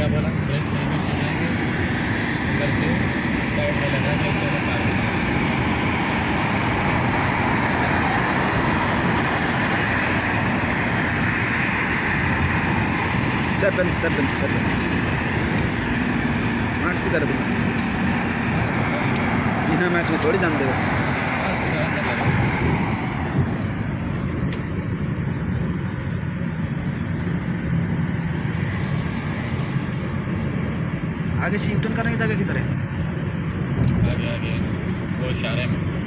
क्या बोला? Break side में लगाएँगे इधर से साइड में लगा के साइड में सेवन सेवन सेवन मैच की तरह तुम्हें बिना मैच में थोड़ी जानते देगा। आगे से करना करने की जगह किधर है? आगे आगे वो इशारे में।